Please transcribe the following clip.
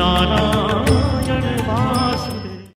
நானா